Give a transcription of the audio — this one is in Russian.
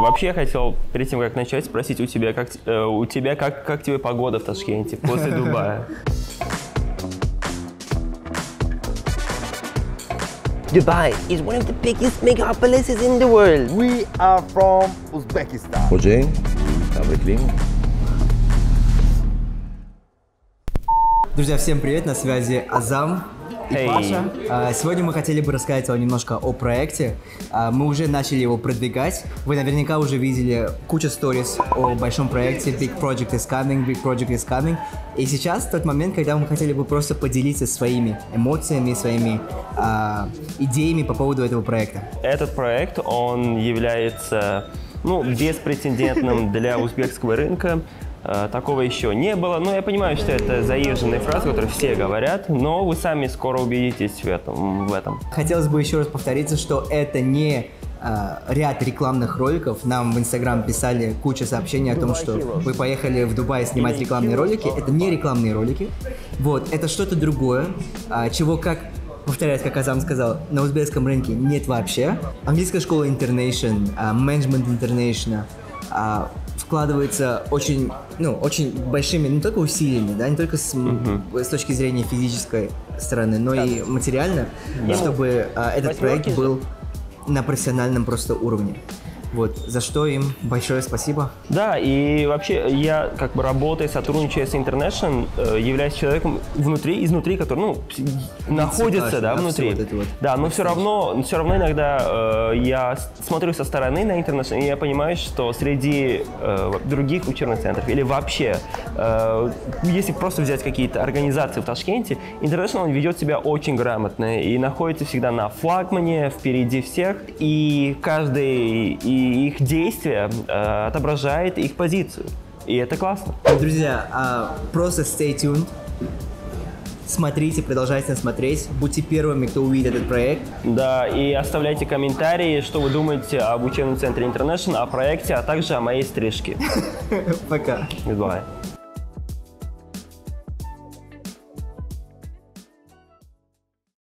Вообще я хотел перед тем, как начать, спросить у тебя, как, э, у тебя как, как тебе погода в Ташкенте после Дубая? Dubai is one of the biggest megapolises in the world. We are from Uzbekistan. Худжейн, Абриклим. Друзья, всем привет, на связи Азам и Эй. Паша. А, Сегодня мы хотели бы рассказать вам немножко о проекте. А, Мы уже начали его продвигать. Вы наверняка уже видели кучу сториз о большом проекте Big Project is coming, Big Project is coming. И сейчас тот момент, когда мы хотели бы просто поделиться своими эмоциями, своими а, идеями по поводу этого проекта. Этот проект, он является ну, беспрецедентным для узбекского рынка. Э, Такого еще не было. Но я понимаю, что это заезженные фразы, которые все говорят, но вы сами скоро убедитесь в этом. В этом. Хотелось бы еще раз повториться, что это не а, ряд рекламных роликов. Нам в Инстаграм писали куча сообщений о том, что вы поехали в Дубай снимать рекламные ролики. Это не рекламные ролики. Вот, это что-то другое, а, чего, как повторяюсь, как Азам сказал, на узбекском рынке нет вообще. Английская школа Internation, а, Management International а, вкладывается очень, ну, очень большими, не только усилиями, да, не только с, м, с точки зрения физической стороны, но и материально, чтобы а, этот проект был на профессиональном просто уровне. Вот, за что им большое спасибо. Да, и вообще я как бы работая, сотрудничая с International, э, являюсь человеком внутри, изнутри, который, ну, находится, да, да, внутри. вот вот. Да, но все равно, все равно иногда э, я смотрю со стороны на International, и я понимаю, что среди э, других учебных центров или вообще, если просто взять какие-то организации в Ташкенте, International ведет себя очень грамотно и находится всегда на флагмане, впереди всех, и каждое и их действие э, отображает их позицию. И это классно. Друзья, а, просто stay tuned. Смотрите, продолжайте смотреть. Будьте первыми, кто увидит этот проект. Да, и оставляйте комментарии, что вы думаете об учебном центре International, о проекте, а также о моей стрижке. Пока. Goodbye.